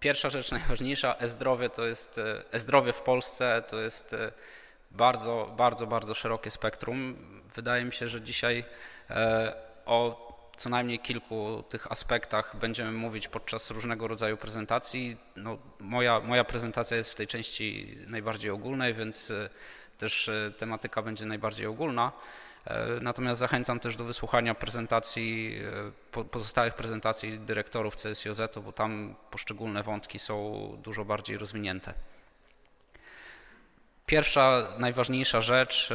Pierwsza rzecz najważniejsza, e-zdrowie to jest, e-zdrowie w Polsce to jest bardzo, bardzo, bardzo szerokie spektrum. Wydaje mi się, że dzisiaj o co najmniej kilku tych aspektach będziemy mówić podczas różnego rodzaju prezentacji. No, moja, moja prezentacja jest w tej części najbardziej ogólnej, więc e, też e, tematyka będzie najbardziej ogólna. E, natomiast zachęcam też do wysłuchania prezentacji, pozostałych prezentacji dyrektorów CSJZ, bo tam poszczególne wątki są dużo bardziej rozwinięte. Pierwsza, najważniejsza rzecz,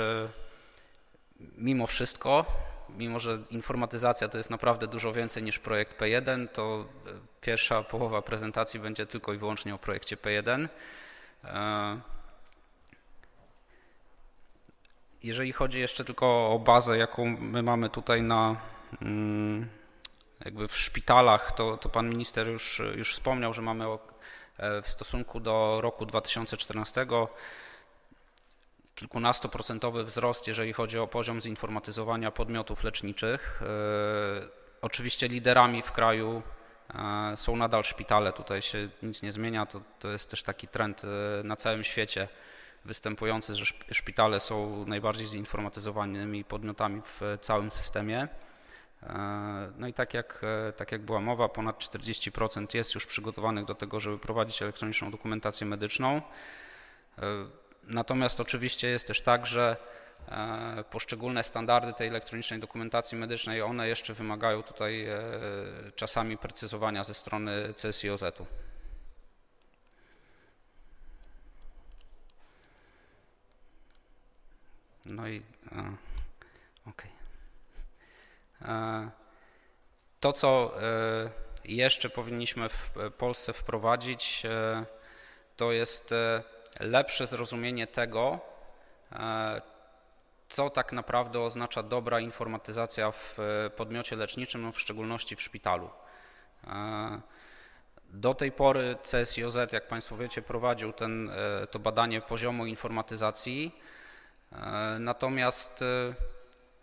mimo wszystko, mimo że informatyzacja to jest naprawdę dużo więcej niż projekt P1, to e, pierwsza połowa prezentacji będzie tylko i wyłącznie o projekcie P1. E, jeżeli chodzi jeszcze tylko o bazę, jaką my mamy tutaj na mm, jakby w szpitalach, to, to pan minister już, już wspomniał, że mamy e, w stosunku do roku 2014 kilkunastoprocentowy wzrost, jeżeli chodzi o poziom zinformatyzowania podmiotów leczniczych. E, oczywiście liderami w kraju e, są nadal szpitale, tutaj się nic nie zmienia, to, to jest też taki trend na całym świecie występujący, że szpitale są najbardziej zinformatyzowanymi podmiotami w całym systemie. No i tak jak, tak jak była mowa, ponad 40% jest już przygotowanych do tego, żeby prowadzić elektroniczną dokumentację medyczną. Natomiast oczywiście jest też tak, że e, poszczególne standardy tej elektronicznej dokumentacji medycznej, one jeszcze wymagają tutaj e, czasami precyzowania ze strony CSIOZ-u. No i e, ok. To, co jeszcze powinniśmy w Polsce wprowadzić, to jest lepsze zrozumienie tego, e, co tak naprawdę oznacza dobra informatyzacja w e, podmiocie leczniczym, no w szczególności w szpitalu. E, do tej pory CSJZ, jak Państwo wiecie, prowadził ten, to badanie poziomu informatyzacji, natomiast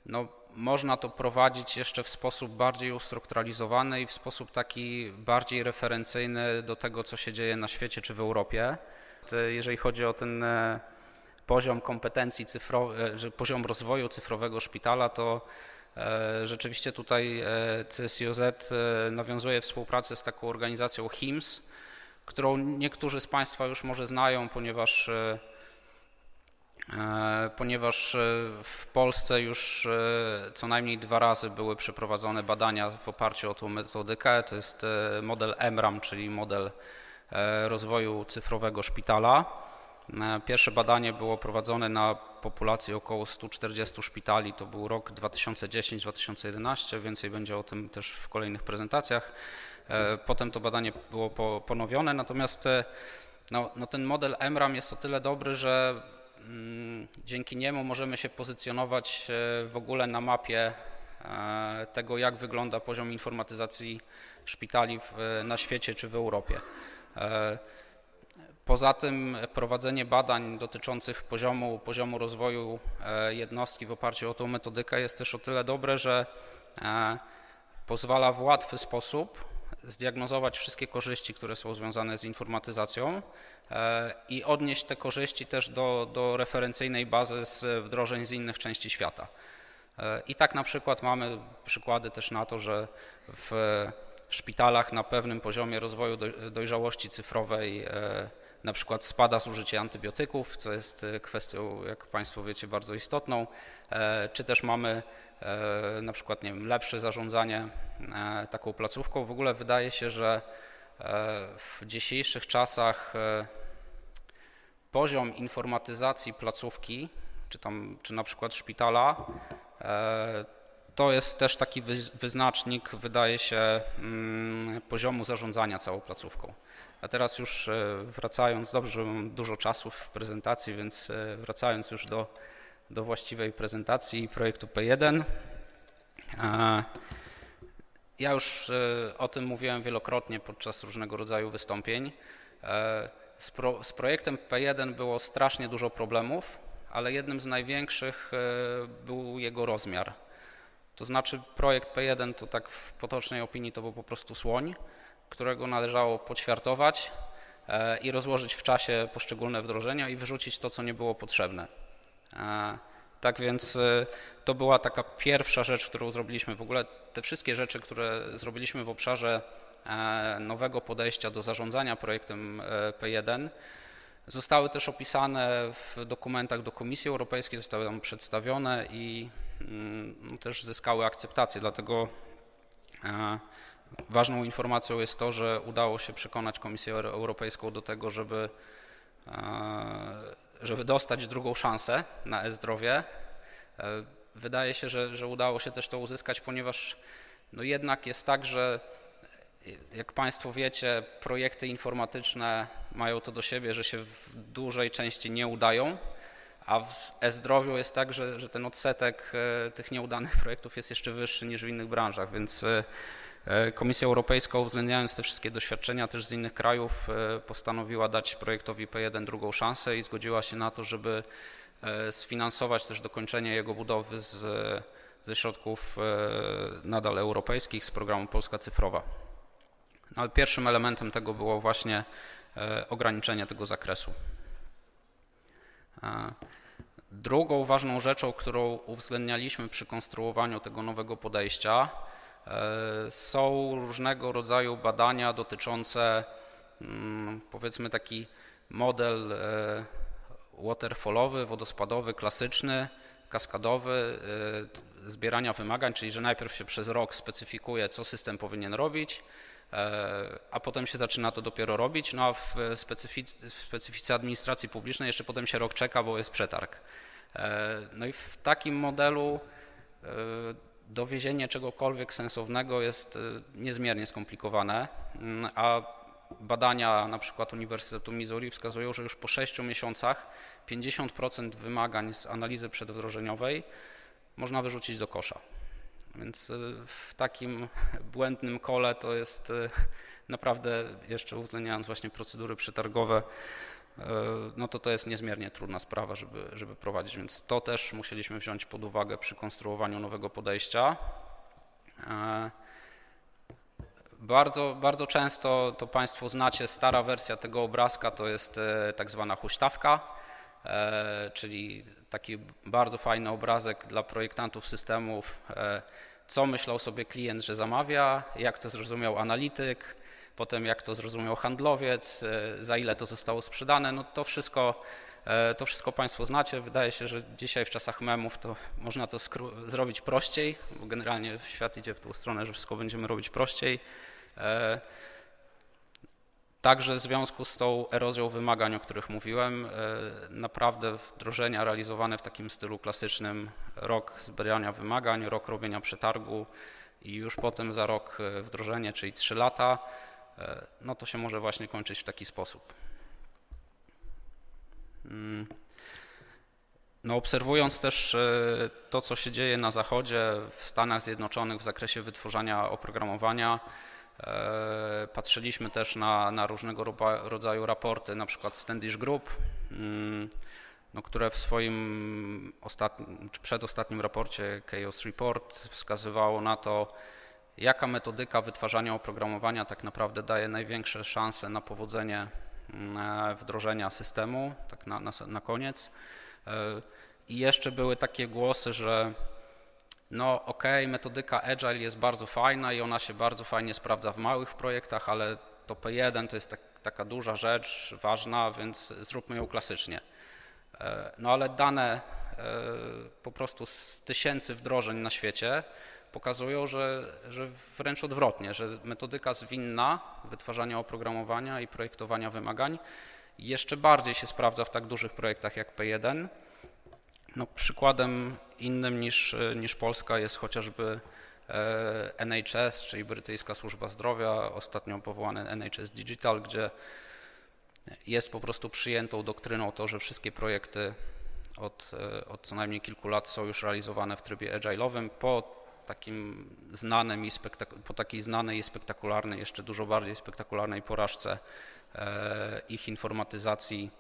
no, można to prowadzić jeszcze w sposób bardziej ustrukturalizowany i w sposób taki bardziej referencyjny do tego, co się dzieje na świecie czy w Europie. E, jeżeli chodzi o ten e, poziom kompetencji cyfrowych, e, poziom rozwoju cyfrowego szpitala, to rzeczywiście tutaj CSJZ nawiązuje współpracę z taką organizacją HIMSS, którą niektórzy z Państwa już może znają, ponieważ ponieważ w Polsce już co najmniej dwa razy były przeprowadzone badania w oparciu o tą metodykę. To jest model MRAM, czyli model E, rozwoju cyfrowego szpitala. E, pierwsze badanie było prowadzone na populacji około 140 szpitali, to był rok 2010-2011, więcej będzie o tym też w kolejnych prezentacjach. E, potem to badanie było ponowione, natomiast no, no ten model MRAM jest o tyle dobry, że dzięki niemu możemy się pozycjonować w ogóle na mapie tego, jak wygląda poziom informatyzacji szpitali w, na świecie czy w Europie. E, poza tym prowadzenie badań dotyczących poziomu, poziomu rozwoju e, jednostki w oparciu o tą metodykę jest też o tyle dobre, że e, pozwala w łatwy sposób zdiagnozować wszystkie korzyści, które są związane z informatyzacją i odnieść te korzyści też do, do referencyjnej bazy z wdrożeń z innych części świata. I tak na przykład mamy przykłady też na to, że w szpitalach na pewnym poziomie rozwoju dojrzałości cyfrowej e, na przykład spada zużycie antybiotyków, co jest e, kwestią, jak Państwo wiecie, bardzo istotną, e, czy też mamy na przykład nie wiem, lepsze zarządzanie taką placówką. W ogóle wydaje się, że w dzisiejszych czasach poziom informatyzacji placówki, czy, tam, czy na przykład szpitala, to jest też taki wyznacznik, wydaje się, mm, poziomu zarządzania całą placówką. A teraz już e, wracając, dobrze, mam dużo czasu w prezentacji, więc e, wracając już do, do właściwej prezentacji projektu P1. Ja już e, o tym mówiłem wielokrotnie podczas różnego rodzaju wystąpień. Z, pro, z projektem P1 było strasznie dużo problemów, ale jednym z największych był jego rozmiar To znaczy projekt P1 to tak w potocznej opinii to był po prostu słoń, którego należało poćwiartować e, i rozłożyć w czasie poszczególne wdrożenia i wyrzucić to, co nie było potrzebne. E, tak więc e, to była taka pierwsza rzecz, którą zrobiliśmy. W ogóle te wszystkie rzeczy, które zrobiliśmy w obszarze nowego podejścia do zarządzania projektem P1, zostały też opisane w dokumentach do Komisji Europejskiej, zostały tam przedstawione i mm, też zyskały akceptację. Dlatego ważną informacją jest to, że udało się przekonać Komisję Europejską do tego, żeby żeby dostać drugą szansę na e-zdrowie. E, wydaje się, że, że udało się też to uzyskać, ponieważ no jednak jest tak, że jak Państwo wiecie, projekty informatyczne mają to do siebie, że się w dużej części nie udają, a w e-zdrowiu jest tak, że, że ten odsetek e, tych nieudanych projektów jest jeszcze wyższy niż w innych branżach, więc e, E, Komisja Europejska, uwzględniając te wszystkie doświadczenia też z innych krajów, e, postanowiła dać projektowi P1 drugą szansę i zgodziła się na to, żeby e, sfinansować też dokończenie jego budowy z, ze środków nadal europejskich z programu Polska Cyfrowa. No, ale pierwszym elementem tego było właśnie ograniczenie tego zakresu. Drugą ważną rzeczą, którą uwzględnialiśmy przy konstruowaniu tego nowego podejścia, E, są różnego rodzaju badania dotyczące mm, powiedzmy taki model e, waterfallowy, wodospadowy, klasyczny, kaskadowy e, zbierania wymagań, czyli że najpierw się przez rok specyfikuje, co system powinien robić, a potem się zaczyna to dopiero robić, no a w specyfice, w specyfice administracji publicznej jeszcze potem się rok czeka, bo jest przetarg. No i w takim modelu dowiezienie czegokolwiek sensownego jest y, niezmiernie skomplikowane, mm, a badania na przykład Uniwersytetu Missouri wskazują, że już po 6 miesiącach 50% wymagań z analizy przedwdrożeniowej można wyrzucić do kosza. Więc y, w takim błędnym kole to jest y, naprawdę, jeszcze uwzględniając właśnie procedury przetargowe, no to to jest niezmiernie trudna sprawa, żeby, żeby prowadzić, więc to też musieliśmy wziąć pod uwagę przy konstruowaniu nowego podejścia. E, bardzo, bardzo często to Państwo znacie, stara wersja tego obrazka to jest e, tak zwana huśtawka, czyli taki bardzo fajny obrazek dla projektantów systemów, co myślał sobie klient, że zamawia, jak to zrozumiał analityk, potem jak to zrozumiał handlowiec, e, za ile to zostało sprzedane, no to wszystko, e, to wszystko Państwo znacie. Wydaje się, że dzisiaj w czasach memów to można to zrobić prościej, bo generalnie świat idzie w tą stronę, że wszystko będziemy robić prościej. E, także w związku z tą erozją wymagań, o których mówiłem, naprawdę wdrożenia realizowane w takim stylu klasycznym, rok zbierania wymagań, rok robienia przetargu i już potem za rok wdrożenie, czyli 3 lata, no to się może właśnie kończyć w taki sposób. Mm. No, obserwując też e, to, co się dzieje na Zachodzie, w Stanach Zjednoczonych w zakresie wytworzenia oprogramowania, e, patrzyliśmy też na, na różnego rodzaju raporty, na przykład Standish Group, mm, no, które w swoim ostatnim, czy przedostatnim raporcie Chaos Report wskazywało na to, jaka metodyka wytwarzania oprogramowania tak naprawdę daje największe szanse na powodzenie mm, wdrożenia systemu, tak na, na, na koniec. E, I jeszcze były takie głosy, że no ok, metodyka Agile jest bardzo fajna i ona się bardzo fajnie sprawdza w małych projektach, ale to P1 to jest tak, taka duża rzecz, ważna, więc zróbmy ją klasycznie. E, no ale dane e, po prostu z tysięcy wdrożeń na świecie pokazują, że, że wręcz odwrotnie, że metodyka zwinna wytwarzania oprogramowania i projektowania wymagań jeszcze bardziej się sprawdza w tak dużych projektach jak P1. No, przykładem innym niż, niż Polska jest chociażby e, NHS, czyli Brytyjska Służba Zdrowia, ostatnio powołany NHS Digital, gdzie jest po prostu przyjętą doktryną to, że wszystkie projekty od, e, od co najmniej kilku lat są już realizowane w trybie agile'owym po takim znanym i po takiej znanej i spektakularnej, jeszcze dużo bardziej spektakularnej porażce e, ich informatyzacji,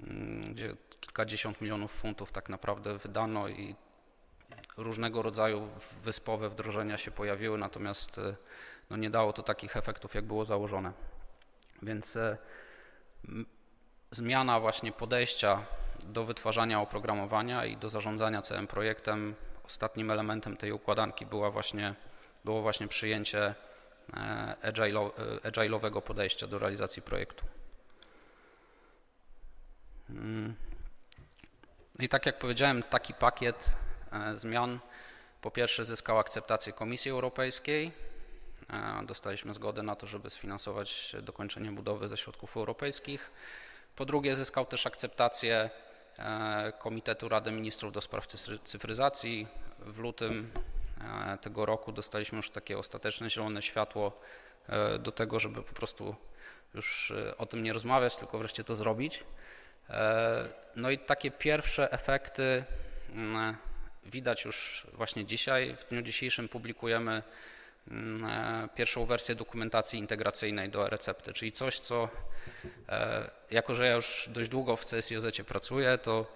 mm, gdzie kilkadziesiąt milionów funtów tak naprawdę wydano i różnego rodzaju wyspowe wdrożenia się pojawiły, natomiast no nie dało to takich efektów, jak było założone. Więc zmiana właśnie podejścia do wytwarzania oprogramowania i do zarządzania całym projektem, ostatnim elementem tej układanki była właśnie, było właśnie przyjęcie e, agile'owego podejścia do realizacji projektu. Mm. I tak jak powiedziałem, taki pakiet e, zmian po pierwsze zyskał akceptację Komisji Europejskiej. E, dostaliśmy zgodę na to, żeby sfinansować dokończenie budowy ze środków europejskich. Po drugie, zyskał też akceptację e, Komitetu Rady Ministrów do Spraw Cyfryzacji. W lutym e, tego roku dostaliśmy już takie ostateczne zielone światło e, do tego, żeby po prostu już o tym nie rozmawiać, tylko wreszcie to zrobić. No i takie pierwsze efekty mm, widać już właśnie dzisiaj. W dniu dzisiejszym publikujemy e, pierwszą wersję dokumentacji integracyjnej do recepty, czyli coś, co e, jako, że ja już dość długo w CSJZ pracuję, to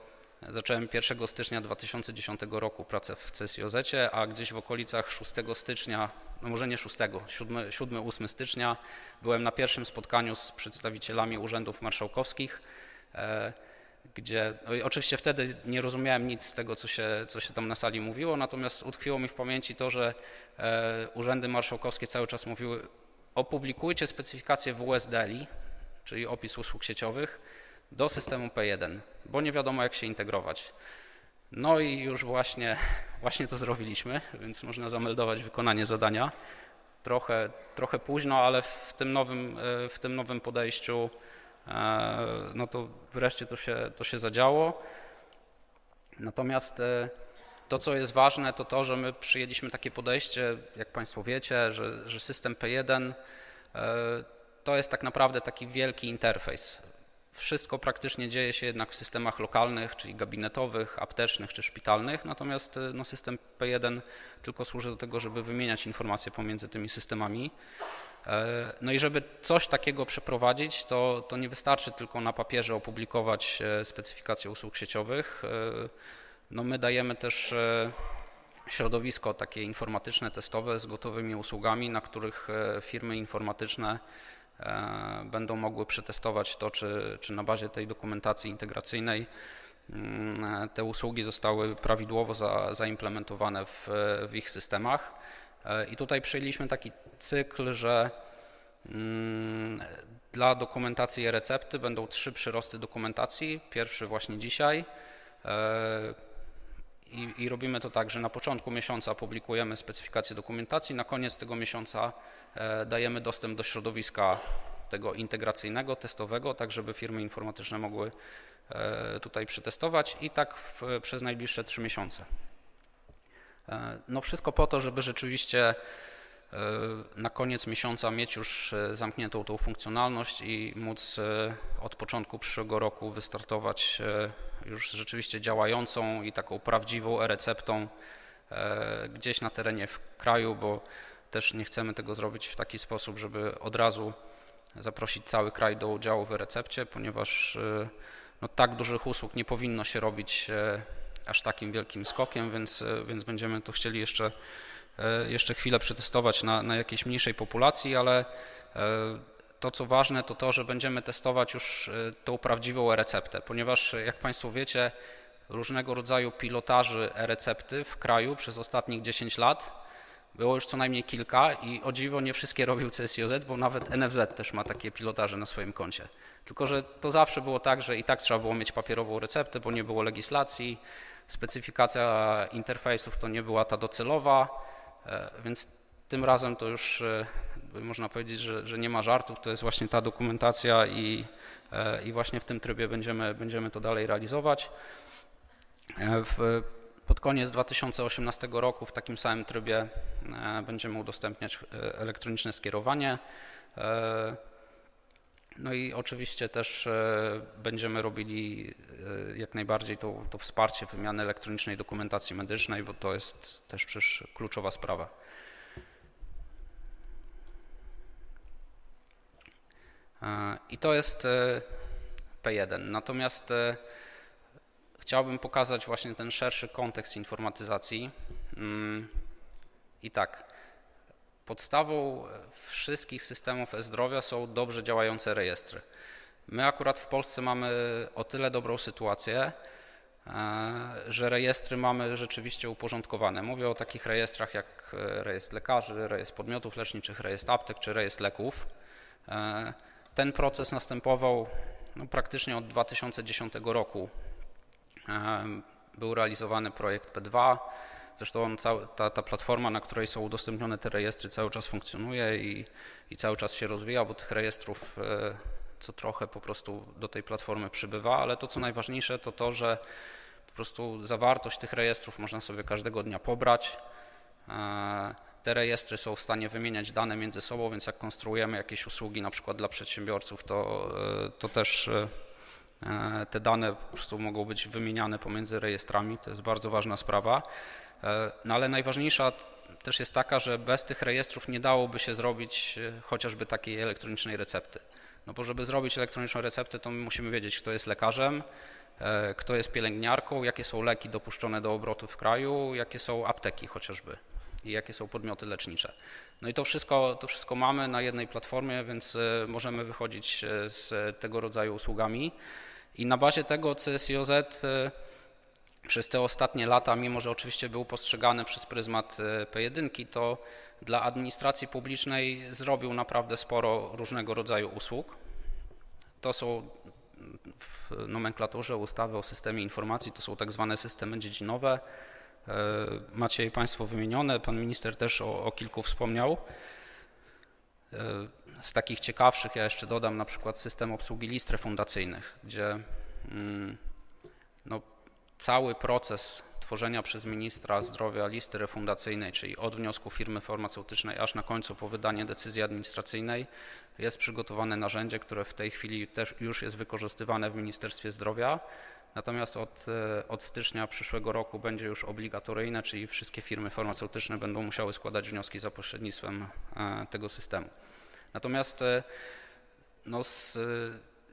zacząłem 1 stycznia 2010 roku pracę w CSJZ, a gdzieś w okolicach 6 stycznia, no może nie 6, 7-8 stycznia byłem na pierwszym spotkaniu z przedstawicielami urzędów marszałkowskich e, gdzie no oczywiście wtedy nie rozumiałem nic z tego, co się, co się tam na sali mówiło, natomiast utkwiło mi w pamięci to, że e, urzędy marszałkowskie cały czas mówiły opublikujcie specyfikację WSDLI, czyli opis usług sieciowych, do systemu P1, bo nie wiadomo jak się integrować. No i już właśnie, właśnie to zrobiliśmy, więc można zameldować wykonanie zadania. Trochę, trochę późno, ale w tym nowym, e, w tym nowym podejściu no to wreszcie to się, to się zadziało. Natomiast e, to, co jest ważne, to to, że my przyjęliśmy takie podejście, jak Państwo wiecie, że, że system P1 e, to jest tak naprawdę taki wielki interfejs. Wszystko praktycznie dzieje się jednak w systemach lokalnych, czyli gabinetowych, aptecznych czy szpitalnych, natomiast no, system P1 tylko służy do tego, żeby wymieniać informacje pomiędzy tymi systemami. E, no i żeby coś takiego przeprowadzić, to, to nie wystarczy tylko na papierze opublikować e, specyfikację usług sieciowych. E, no my dajemy też środowisko takie informatyczne, testowe z gotowymi usługami, na których firmy informatyczne będą mogły przetestować to, czy, czy na bazie tej dokumentacji integracyjnej mm, te usługi zostały prawidłowo za, zaimplementowane w, w ich systemach. I tutaj przyjęliśmy taki cykl, że mm, dla dokumentacji i recepty będą trzy przyrosty dokumentacji. Pierwszy właśnie dzisiaj. E, I, I, robimy to tak, że na początku miesiąca publikujemy specyfikację dokumentacji, na koniec tego miesiąca e, dajemy dostęp do środowiska tego integracyjnego, testowego, tak żeby firmy informatyczne mogły e, tutaj przetestować i tak w, przez najbliższe trzy miesiące. No wszystko po to, żeby rzeczywiście E, na koniec miesiąca mieć już e, zamkniętą tą funkcjonalność i móc e, od początku przyszłego roku wystartować już rzeczywiście działającą i taką prawdziwą e-receptą gdzieś na terenie w kraju, bo też nie chcemy tego zrobić w taki sposób, żeby od razu zaprosić cały kraj do udziału w e-recepcie, ponieważ no, tak dużych usług nie powinno się robić aż takim wielkim skokiem, więc, więc będziemy to chcieli jeszcze E, jeszcze chwilę przetestować na, na jakiejś mniejszej populacji, ale e, to, co ważne, to to, że będziemy testować już e, tą prawdziwą e-receptę, ponieważ jak Państwo wiecie, różnego rodzaju pilotaży e-recepty w kraju przez ostatnich 10 lat było już co najmniej kilka i o dziwo nie wszystkie robił CSJZ, bo nawet NFZ też ma takie pilotaże na swoim koncie. Tylko, że to zawsze było tak, że i tak trzeba było mieć papierową receptę, bo nie było legislacji, specyfikacja interfejsów to nie była ta docelowa, E, więc tym razem to już e, można powiedzieć, że, że nie ma żartów, to jest właśnie ta dokumentacja i, e, i właśnie w tym trybie będziemy, będziemy to dalej realizować. W, pod koniec 2018 roku w takim samym trybie będziemy udostępniać elektroniczne skierowanie. No i oczywiście też będziemy robili jak najbardziej to, to wsparcie wymiany elektronicznej dokumentacji medycznej, bo to jest też przecież kluczowa sprawa. I to jest P1. Natomiast chciałbym pokazać właśnie ten szerszy kontekst informatyzacji. Mm, I tak, podstawą wszystkich systemów e-zdrowia są dobrze działające rejestry. My akurat w Polsce mamy o tyle dobrą sytuację, e, że rejestry mamy rzeczywiście uporządkowane. Mówię o takich rejestrach jak e, rejestr lekarzy, rejestr podmiotów leczniczych, rejestr aptek czy rejestr leków. E, ten proces następował no, praktycznie od 2010 roku. Był realizowany projekt P2. Zresztą on, ta, ta, platforma, na której są udostępnione te rejestry, cały czas funkcjonuje i, i cały czas się rozwija, bo tych rejestrów co trochę po prostu do tej platformy przybywa, ale to co najważniejsze to to, że po prostu zawartość tych rejestrów można sobie każdego dnia pobrać. E, te rejestry są w stanie wymieniać dane między sobą, więc jak konstruujemy jakieś usługi na przykład dla przedsiębiorców, to, e, to też e, te dane po prostu mogą być wymieniane pomiędzy rejestrami. To jest bardzo ważna sprawa. No ale najważniejsza też jest taka, że bez tych rejestrów nie dałoby się zrobić chociażby takiej elektronicznej recepty. No bo żeby zrobić elektroniczną receptę, to my musimy wiedzieć, kto jest lekarzem, e, kto jest pielęgniarką, jakie są leki dopuszczone do obrotu w kraju, jakie są apteki chociażby i jakie są podmioty lecznicze. No i to wszystko, to wszystko mamy na jednej platformie, więc e, możemy wychodzić e, z tego rodzaju usługami. I na bazie tego CSIOZ przez te ostatnie lata, mimo że oczywiście był postrzegany przez pryzmat P1, to dla administracji publicznej zrobił naprawdę sporo różnego rodzaju usług. To są w nomenklaturze ustawy o systemie informacji, to są tak zwane systemy dziedzinowe. E, macie je Państwo wymienione, Pan Minister też o, o kilku wspomniał. E, z takich ciekawszych ja jeszcze dodam na przykład system obsługi list refundacyjnych, gdzie mm, no, cały proces tworzenia przez ministra zdrowia listy refundacyjnej, czyli od wniosku firmy farmaceutycznej aż na końcu po wydanie decyzji administracyjnej jest przygotowane narzędzie, które w tej chwili też już jest wykorzystywane w Ministerstwie Zdrowia. Natomiast od, e, od stycznia przyszłego roku będzie już obligatoryjne, czyli wszystkie firmy farmaceutyczne będą musiały składać wnioski za pośrednictwem e, tego systemu. Natomiast e, no z,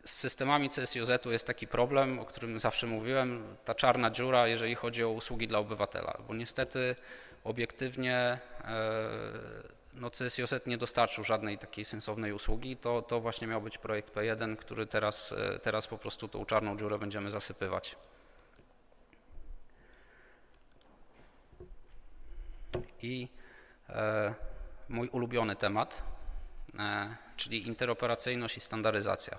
z systemami CSJZ-u jest taki problem, o którym zawsze mówiłem, ta czarna dziura, jeżeli chodzi o usługi dla obywatela, bo niestety obiektywnie e, no CSJZ nie dostarczył żadnej takiej sensownej usługi, to, to właśnie miał być projekt P1, który teraz, e, teraz po prostu tą czarną dziurę będziemy zasypywać. I e, mój ulubiony temat, e, czyli interoperacyjność i standaryzacja.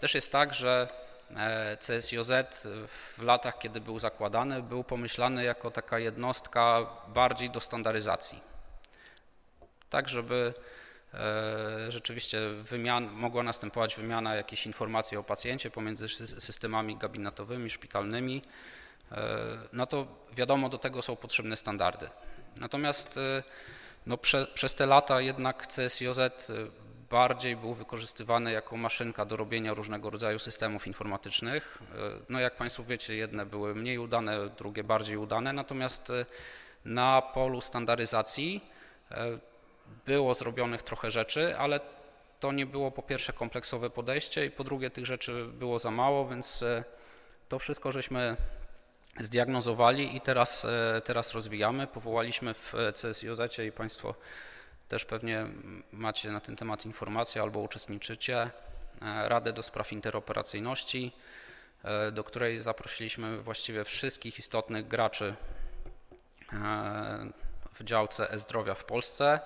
Też jest tak, że e, CSJZ w latach, kiedy był zakładany, był pomyślany jako taka jednostka bardziej do standaryzacji. Tak, żeby e, rzeczywiście wymian, mogła następować wymiana jakiejś informacji o pacjencie pomiędzy systemami gabinetowymi, szpitalnymi, e, no to wiadomo, do tego są potrzebne standardy. Natomiast no, prze, przez te lata jednak CSJZ bardziej był wykorzystywany jako maszynka do robienia różnego rodzaju systemów informatycznych. E, no jak Państwo wiecie, jedne były mniej udane, drugie bardziej udane, natomiast e, na polu standaryzacji e, było zrobionych trochę rzeczy, ale to nie było po pierwsze kompleksowe podejście i po drugie tych rzeczy było za mało, więc to wszystko żeśmy zdiagnozowali i teraz, teraz rozwijamy. Powołaliśmy w CSJZ i Państwo też pewnie macie na ten temat informacje albo uczestniczycie. E, Radę do spraw interoperacyjności, e, do której zaprosiliśmy właściwie wszystkich istotnych graczy e, w działce e-zdrowia w Polsce.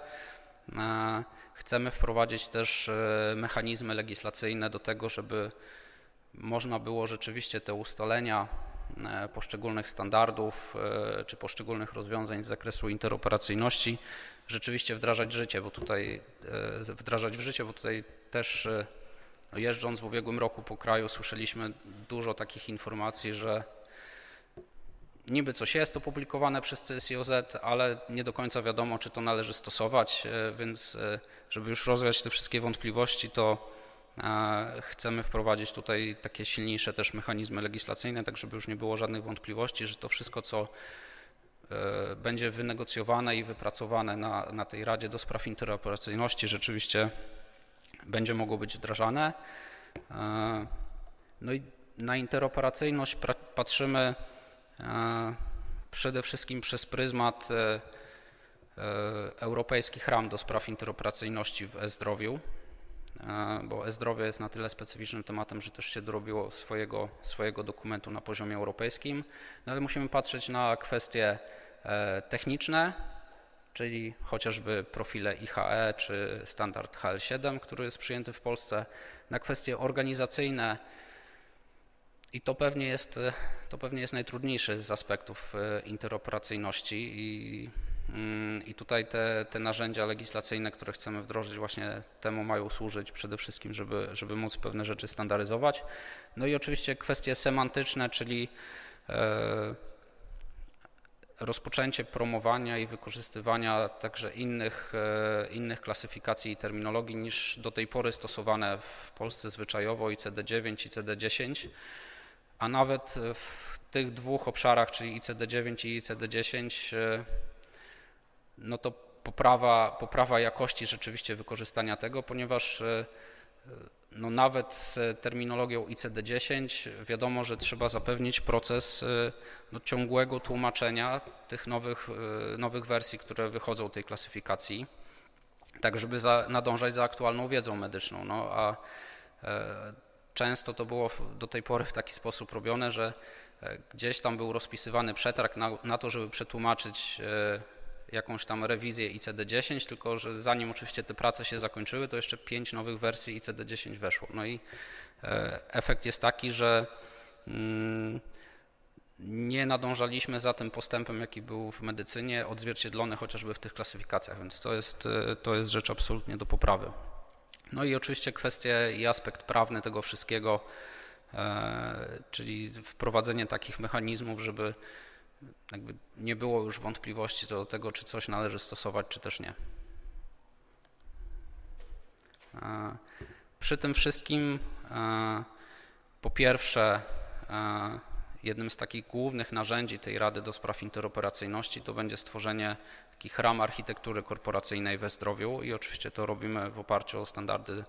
Chcemy wprowadzić też mechanizmy legislacyjne do tego, żeby można było rzeczywiście te ustalenia poszczególnych standardów czy poszczególnych rozwiązań z zakresu interoperacyjności rzeczywiście wdrażać życie, bo tutaj e, wdrażać w życie, bo tutaj też e, jeżdżąc w ubiegłym roku po kraju słyszeliśmy dużo takich informacji, że niby coś jest opublikowane przez CSJZ, ale nie do końca wiadomo, czy to należy stosować, e, więc żeby już rozwiać te wszystkie wątpliwości, to chcemy wprowadzić tutaj takie silniejsze też mechanizmy legislacyjne, tak żeby już nie było żadnych wątpliwości, że to wszystko, co będzie wynegocjowane i wypracowane na, na tej Radzie do Spraw Interoperacyjności rzeczywiście będzie mogło być wdrażane. E, no i Na interoperacyjność patrzymy przede wszystkim przez pryzmat europejskich ram do spraw interoperacyjności w e-zdrowiu. Bo e-zdrowie jest na tyle specyficznym tematem, że też się dorobiło swojego, swojego dokumentu na poziomie europejskim, no ale musimy patrzeć na kwestie e, techniczne, czyli chociażby profile IHE czy standard HL7, który jest przyjęty w Polsce, na kwestie organizacyjne. I to pewnie jest, to pewnie jest najtrudniejszy z aspektów e, interoperacyjności i I tutaj te, te narzędzia legislacyjne, które chcemy wdrożyć, właśnie temu mają służyć przede wszystkim, żeby, żeby móc pewne rzeczy standaryzować. No i oczywiście kwestie semantyczne, czyli e, rozpoczęcie promowania i wykorzystywania także innych, e, innych klasyfikacji i terminologii niż do tej pory stosowane w Polsce zwyczajowo ICD-9 i ICD-10, a nawet w tych dwóch obszarach, czyli ICD-9 i ICD-10 no to poprawa, poprawa jakości rzeczywiście wykorzystania tego, ponieważ e, no nawet z terminologią ICD-10 wiadomo, że trzeba zapewnić proces e, no, ciągłego tłumaczenia tych nowych, e, nowych wersji, które wychodzą tej klasyfikacji, tak żeby za, nadążać za aktualną wiedzą medyczną. No, a e, często to było do tej pory w taki sposób robione, że gdzieś tam był rozpisywany przetarg na, na to, żeby przetłumaczyć e, jakąś tam rewizję ICD-10, tylko że zanim oczywiście te prace się zakończyły, to jeszcze pięć nowych wersji ICD-10 weszło. No i e, efekt jest taki, że mm, nie nadążaliśmy za tym postępem, jaki był w medycynie, odzwierciedlony chociażby w tych klasyfikacjach, więc to jest, e, to jest rzecz absolutnie do poprawy. No i oczywiście kwestie i aspekt prawny tego wszystkiego, e, czyli wprowadzenie takich mechanizmów, żeby jakby nie było już wątpliwości co do tego, czy coś należy stosować, czy też nie. Przy tym wszystkim, po pierwsze, jednym z takich głównych narzędzi tej Rady do Spraw Interoperacyjności to będzie stworzenie takich ram architektury korporacyjnej we zdrowiu i oczywiście to robimy w oparciu o standardy,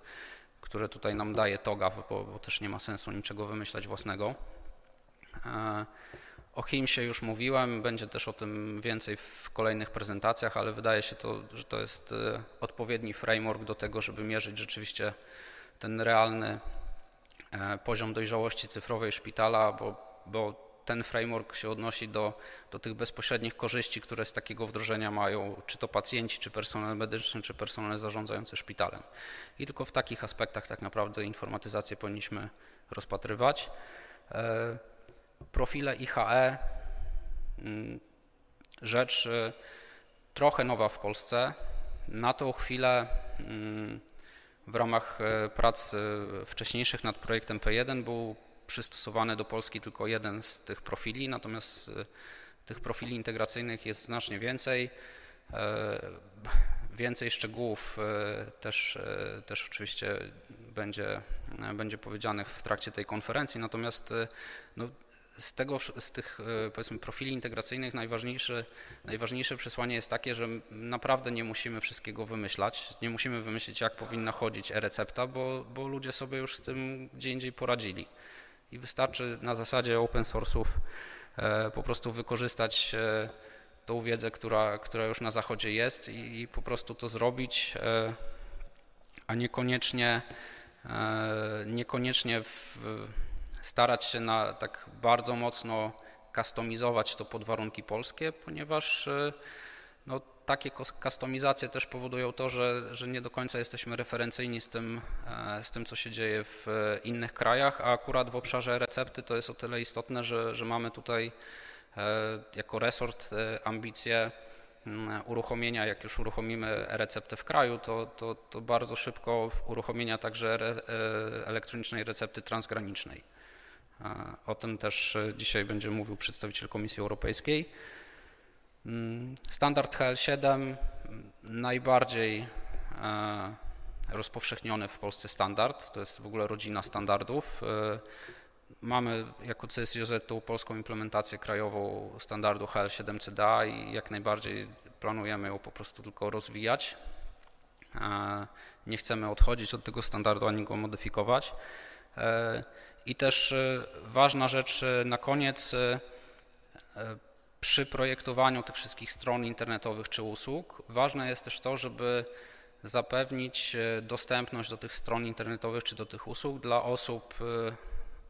które tutaj nam daje TOGAF, bo, bo też nie ma sensu niczego wymyślać własnego. O HIMSie już mówiłem, będzie też o tym więcej w kolejnych prezentacjach, ale wydaje się to, że to jest e, odpowiedni framework do tego, żeby mierzyć rzeczywiście ten realny e, poziom dojrzałości cyfrowej szpitala, bo, bo ten framework się odnosi do, do tych bezpośrednich korzyści, które z takiego wdrożenia mają, czy to pacjenci, czy personel medyczny, czy personel zarządzający szpitalem. I tylko w takich aspektach tak naprawdę informatyzację powinniśmy rozpatrywać. E, profile IHE, mm, rzecz trochę nowa w Polsce. Na tą chwilę mm, w ramach y, prac y, wcześniejszych nad projektem P1 był przystosowany do Polski tylko jeden z tych profili, natomiast tych profili integracyjnych jest znacznie więcej. Więcej szczegółów też, też oczywiście będzie, będzie powiedzianych w trakcie tej konferencji, natomiast no, z, tego, z tych e, powiedzmy profili integracyjnych najważniejsze, najważniejsze przesłanie jest takie, że naprawdę nie musimy wszystkiego wymyślać, nie musimy wymyślić jak powinna chodzić e-recepta, bo, bo ludzie sobie już z tym gdzie indziej poradzili. I wystarczy na zasadzie open source'ów e, po prostu wykorzystać e, tą wiedzę, która, która już na zachodzie jest i, i po prostu to zrobić, a niekoniecznie, niekoniecznie w starać się na tak bardzo mocno kustomizować to pod warunki polskie, ponieważ e, no, takie kustomizacje też powodują to, że, że nie do końca jesteśmy referencyjni z tym, e, z tym, co się dzieje w innych krajach, a akurat w obszarze recepty to jest o tyle istotne, że, że mamy tutaj e, jako resort ambicje mm, uruchomienia, jak już uruchomimy receptę w kraju, to, to, to bardzo szybko uruchomienia także re, elektronicznej recepty transgranicznej. O tym też e, dzisiaj będzie mówił przedstawiciel Komisji Europejskiej. Standard HL7 mm, najbardziej e, rozpowszechniony w Polsce standard, to jest w ogóle rodzina standardów. E, mamy jako CSJZ polską implementację krajową standardu HL7CDA i jak najbardziej planujemy ją po prostu tylko rozwijać. Nie chcemy odchodzić od tego standardu ani go modyfikować. I też ważna rzecz na koniec, przy projektowaniu tych wszystkich stron internetowych czy usług, ważne jest też to, żeby zapewnić dostępność do tych stron internetowych czy do tych usług dla osób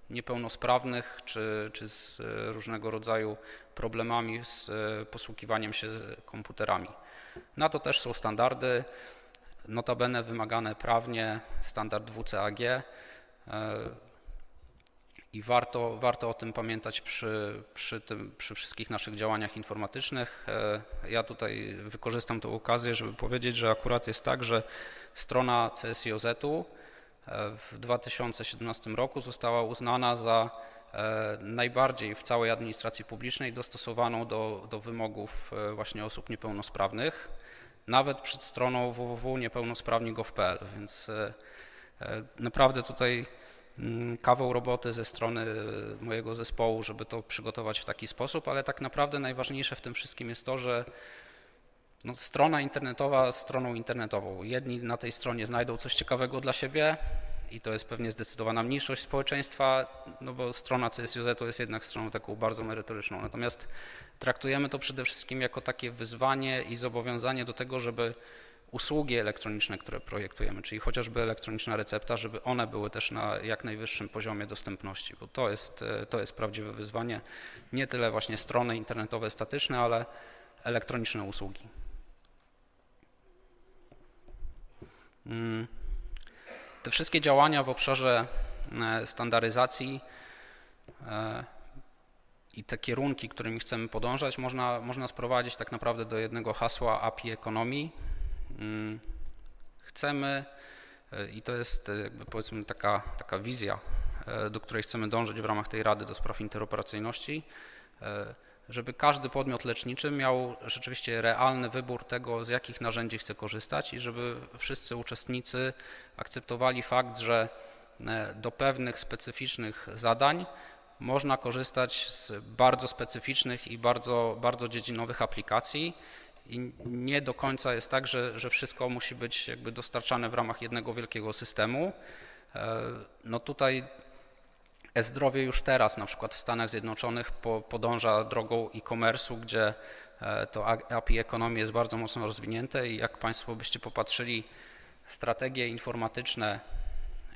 niepełnosprawnych czy, czy z różnego rodzaju problemami z posługiwaniem się komputerami. Na to też są standardy, notabene wymagane prawnie, standard WCAG i warto, warto o tym pamiętać przy, przy, tym, przy wszystkich naszych działaniach informatycznych. E, ja tutaj wykorzystam tę okazję, żeby powiedzieć, że akurat jest tak, że strona CSIOZ-u e, w 2017 roku została uznana za najbardziej w całej administracji publicznej dostosowaną do, do wymogów właśnie osób niepełnosprawnych nawet przed stroną www.niepełnosprawni.gov.pl, więc e, e, naprawdę tutaj kawał roboty ze strony e, mojego zespołu, żeby to przygotować w taki sposób, ale tak naprawdę najważniejsze w tym wszystkim jest to, że no, strona internetowa stroną internetową. Jedni na tej stronie znajdą coś ciekawego dla siebie, i to jest pewnie zdecydowana mniejszość społeczeństwa, no bo strona CSUZ to jest jednak stroną taką bardzo merytoryczną. Natomiast traktujemy to przede wszystkim jako takie wyzwanie i zobowiązanie do tego, żeby usługi elektroniczne, które projektujemy, czyli chociażby elektroniczna recepta, żeby one były też na jak najwyższym poziomie dostępności, bo to jest, to jest prawdziwe wyzwanie. Nie tyle właśnie strony internetowe statyczne, ale elektroniczne usługi. Hmm. Te wszystkie działania w obszarze e, standaryzacji e, i te kierunki, którymi chcemy podążać, można, można sprowadzić tak naprawdę do jednego hasła API ekonomii. Mm, chcemy, e, i to jest jakby powiedzmy taka, taka wizja, do której chcemy dążyć w ramach tej Rady do Spraw Interoperacyjności, żeby każdy podmiot leczniczy miał rzeczywiście realny wybór tego, z jakich narzędzi chce korzystać i żeby wszyscy uczestnicy akceptowali fakt, że e, do pewnych specyficznych zadań można korzystać z bardzo specyficznych i bardzo, bardzo dziedzinowych aplikacji i nie do końca jest tak, że, że wszystko musi być jakby dostarczane w ramach jednego wielkiego systemu. E, no tutaj E-zdrowie już teraz, na przykład w Stanach Zjednoczonych, po, podąża drogą e-commerce'u, gdzie e, to API ekonomii jest bardzo mocno rozwinięte i jak Państwo byście popatrzyli strategie informatyczne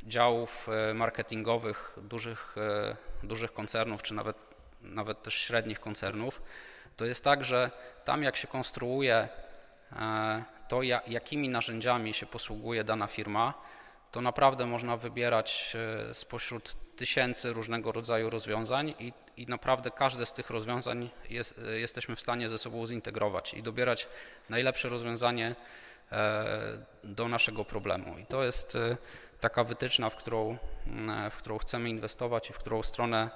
działów e, marketingowych dużych, dużych koncernów, czy nawet, nawet też średnich koncernów, to jest tak, że tam jak się konstruuje to, jakimi narzędziami się posługuje dana firma, to naprawdę można wybierać spośród tysięcy różnego rodzaju rozwiązań i, i naprawdę każde z tych rozwiązań jest, jesteśmy w stanie ze sobą zintegrować i dobierać najlepsze rozwiązanie e, do naszego problemu. I to jest e, taka wytyczna, w którą, e, w którą chcemy inwestować i w którą stronę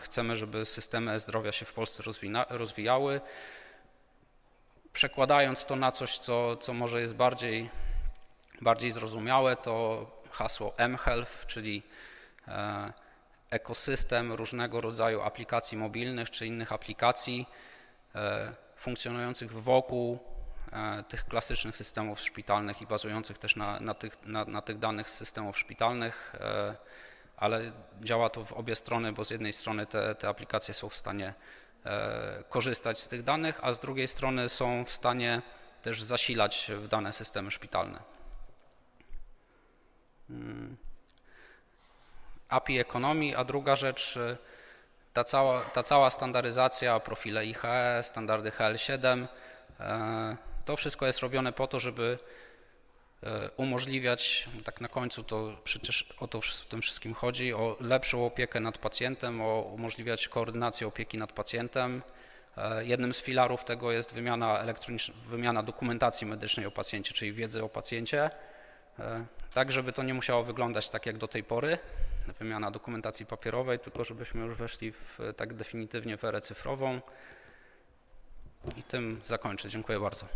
chcemy, żeby systemy zdrowia się w Polsce rozwijały. Przekładając to na coś, co, co może jest bardziej, bardziej zrozumiałe, to hasło mHealth, czyli E, ekosystem różnego rodzaju aplikacji mobilnych czy innych aplikacji e, funkcjonujących wokół e, tych klasycznych systemów szpitalnych i bazujących też na, na, tych, na, na tych danych z systemów szpitalnych, ale działa to w obie strony, bo z jednej strony te, te aplikacje są w stanie korzystać z tych danych, a z drugiej strony są w stanie też zasilać w dane systemy szpitalne. Hmm. API ekonomii, a druga rzecz, ta cała, ta cała standaryzacja, profile IHE, standardy HL7, e, to wszystko jest robione po to, żeby e, umożliwiać, tak na końcu to przecież o to w tym wszystkim chodzi, o lepszą opiekę nad pacjentem, o umożliwiać koordynację opieki nad pacjentem. E, jednym z filarów tego jest wymiana, wymiana dokumentacji medycznej o pacjencie, czyli wiedzy o pacjencie, tak żeby to nie musiało wyglądać tak jak do tej pory, wymiana dokumentacji papierowej, tylko żebyśmy już weszli w, tak definitywnie w erę cyfrową. I tym zakończę. Dziękuję bardzo.